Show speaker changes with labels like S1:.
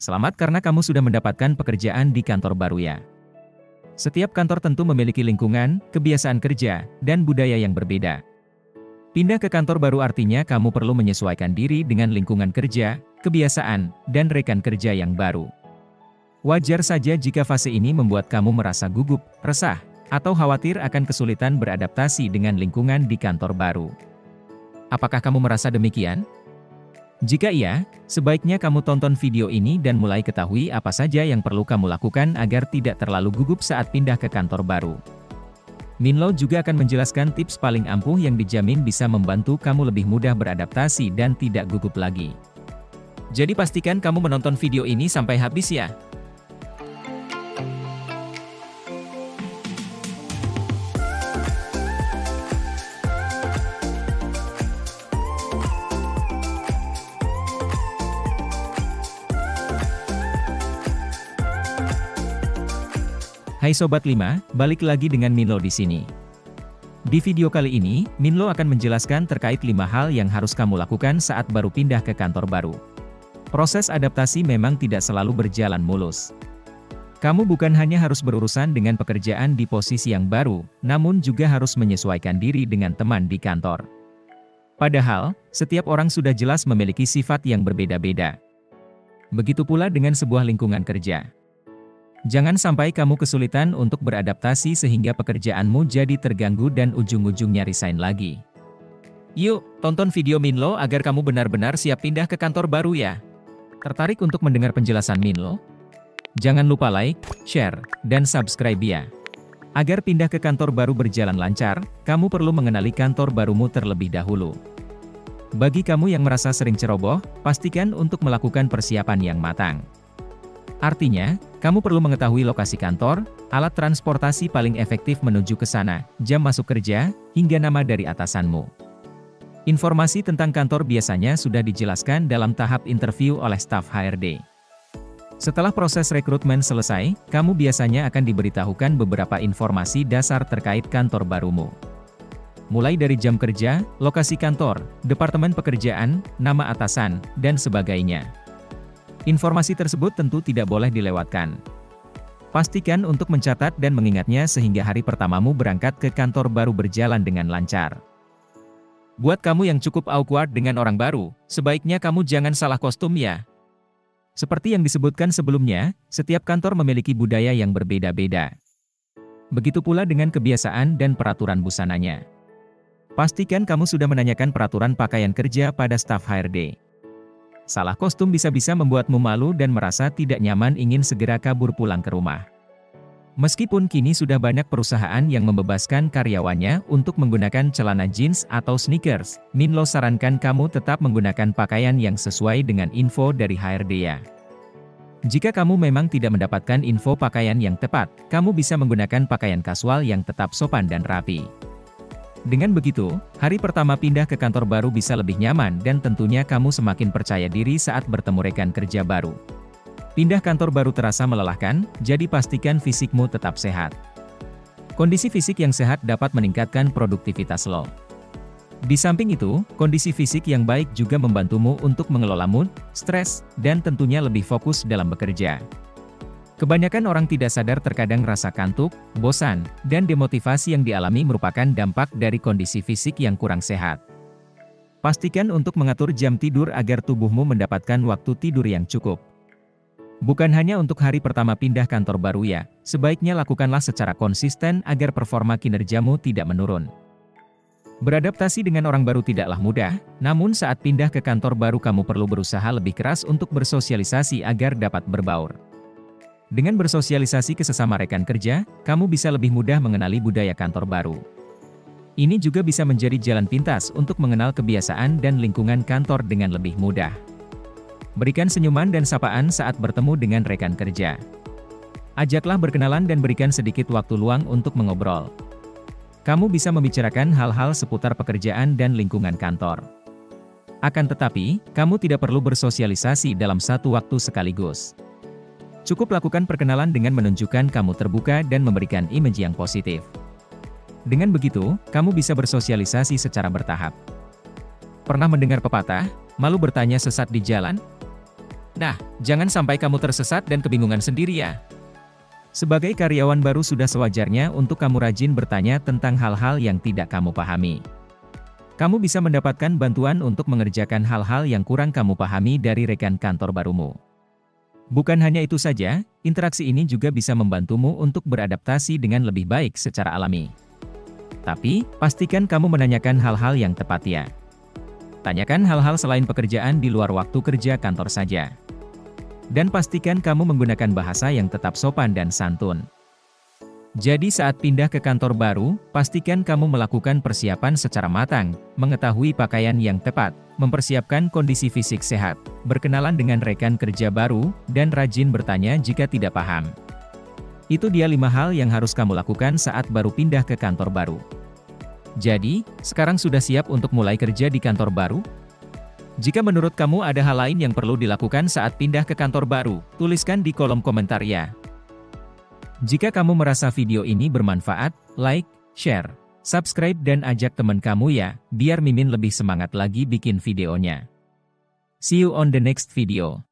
S1: Selamat karena kamu sudah mendapatkan pekerjaan di kantor baru ya. Setiap kantor tentu memiliki lingkungan, kebiasaan kerja, dan budaya yang berbeda. Pindah ke kantor baru artinya kamu perlu menyesuaikan diri dengan lingkungan kerja, kebiasaan, dan rekan kerja yang baru. Wajar saja jika fase ini membuat kamu merasa gugup, resah, atau khawatir akan kesulitan beradaptasi dengan lingkungan di kantor baru. Apakah kamu merasa demikian? Jika iya, sebaiknya kamu tonton video ini dan mulai ketahui apa saja yang perlu kamu lakukan agar tidak terlalu gugup saat pindah ke kantor baru. Minlo juga akan menjelaskan tips paling ampuh yang dijamin bisa membantu kamu lebih mudah beradaptasi dan tidak gugup lagi. Jadi pastikan kamu menonton video ini sampai habis ya. Hai Sobat 5, balik lagi dengan Minlo di sini. Di video kali ini, Minlo akan menjelaskan terkait 5 hal yang harus kamu lakukan saat baru pindah ke kantor baru. Proses adaptasi memang tidak selalu berjalan mulus. Kamu bukan hanya harus berurusan dengan pekerjaan di posisi yang baru, namun juga harus menyesuaikan diri dengan teman di kantor. Padahal, setiap orang sudah jelas memiliki sifat yang berbeda-beda. Begitu pula dengan sebuah lingkungan kerja. Jangan sampai kamu kesulitan untuk beradaptasi sehingga pekerjaanmu jadi terganggu dan ujung-ujungnya resign lagi. Yuk, tonton video Minlo agar kamu benar-benar siap pindah ke kantor baru ya. Tertarik untuk mendengar penjelasan Minlo? Jangan lupa like, share, dan subscribe ya. Agar pindah ke kantor baru berjalan lancar, kamu perlu mengenali kantor barumu terlebih dahulu. Bagi kamu yang merasa sering ceroboh, pastikan untuk melakukan persiapan yang matang. Artinya, kamu perlu mengetahui lokasi kantor, alat transportasi paling efektif menuju ke sana, jam masuk kerja, hingga nama dari atasanmu. Informasi tentang kantor biasanya sudah dijelaskan dalam tahap interview oleh staf HRD. Setelah proses rekrutmen selesai, kamu biasanya akan diberitahukan beberapa informasi dasar terkait kantor barumu. Mulai dari jam kerja, lokasi kantor, departemen pekerjaan, nama atasan, dan sebagainya. Informasi tersebut tentu tidak boleh dilewatkan. Pastikan untuk mencatat dan mengingatnya sehingga hari pertamamu berangkat ke kantor baru berjalan dengan lancar. Buat kamu yang cukup awkward dengan orang baru, sebaiknya kamu jangan salah kostum ya. Seperti yang disebutkan sebelumnya, setiap kantor memiliki budaya yang berbeda-beda. Begitu pula dengan kebiasaan dan peraturan busananya. Pastikan kamu sudah menanyakan peraturan pakaian kerja pada staf HRD. Salah kostum bisa-bisa membuatmu malu dan merasa tidak nyaman ingin segera kabur pulang ke rumah. Meskipun kini sudah banyak perusahaan yang membebaskan karyawannya untuk menggunakan celana jeans atau sneakers, Minlo sarankan kamu tetap menggunakan pakaian yang sesuai dengan info dari HRD ya. Jika kamu memang tidak mendapatkan info pakaian yang tepat, kamu bisa menggunakan pakaian kasual yang tetap sopan dan rapi. Dengan begitu, hari pertama pindah ke kantor baru bisa lebih nyaman dan tentunya kamu semakin percaya diri saat bertemu rekan kerja baru. Pindah kantor baru terasa melelahkan, jadi pastikan fisikmu tetap sehat. Kondisi fisik yang sehat dapat meningkatkan produktivitas lo. Di samping itu, kondisi fisik yang baik juga membantumu untuk mengelola mood, stres, dan tentunya lebih fokus dalam bekerja. Kebanyakan orang tidak sadar terkadang rasa kantuk, bosan, dan demotivasi yang dialami merupakan dampak dari kondisi fisik yang kurang sehat. Pastikan untuk mengatur jam tidur agar tubuhmu mendapatkan waktu tidur yang cukup. Bukan hanya untuk hari pertama pindah kantor baru ya, sebaiknya lakukanlah secara konsisten agar performa kinerjamu tidak menurun. Beradaptasi dengan orang baru tidaklah mudah, namun saat pindah ke kantor baru kamu perlu berusaha lebih keras untuk bersosialisasi agar dapat berbaur. Dengan bersosialisasi ke sesama rekan kerja, kamu bisa lebih mudah mengenali budaya kantor baru. Ini juga bisa menjadi jalan pintas untuk mengenal kebiasaan dan lingkungan kantor dengan lebih mudah. Berikan senyuman dan sapaan saat bertemu dengan rekan kerja. Ajaklah berkenalan dan berikan sedikit waktu luang untuk mengobrol. Kamu bisa membicarakan hal-hal seputar pekerjaan dan lingkungan kantor. Akan tetapi, kamu tidak perlu bersosialisasi dalam satu waktu sekaligus. Cukup lakukan perkenalan dengan menunjukkan kamu terbuka dan memberikan image yang positif. Dengan begitu, kamu bisa bersosialisasi secara bertahap. Pernah mendengar pepatah, malu bertanya sesat di jalan? Nah, jangan sampai kamu tersesat dan kebingungan sendiri ya. Sebagai karyawan baru sudah sewajarnya untuk kamu rajin bertanya tentang hal-hal yang tidak kamu pahami. Kamu bisa mendapatkan bantuan untuk mengerjakan hal-hal yang kurang kamu pahami dari rekan kantor barumu. Bukan hanya itu saja, interaksi ini juga bisa membantumu untuk beradaptasi dengan lebih baik secara alami. Tapi, pastikan kamu menanyakan hal-hal yang tepat ya. Tanyakan hal-hal selain pekerjaan di luar waktu kerja kantor saja. Dan pastikan kamu menggunakan bahasa yang tetap sopan dan santun. Jadi saat pindah ke kantor baru, pastikan kamu melakukan persiapan secara matang, mengetahui pakaian yang tepat, mempersiapkan kondisi fisik sehat, berkenalan dengan rekan kerja baru, dan rajin bertanya jika tidak paham. Itu dia lima hal yang harus kamu lakukan saat baru pindah ke kantor baru. Jadi, sekarang sudah siap untuk mulai kerja di kantor baru? Jika menurut kamu ada hal lain yang perlu dilakukan saat pindah ke kantor baru, tuliskan di kolom komentar ya. Jika kamu merasa video ini bermanfaat, like, share, subscribe dan ajak teman kamu ya, biar Mimin lebih semangat lagi bikin videonya. See you on the next video.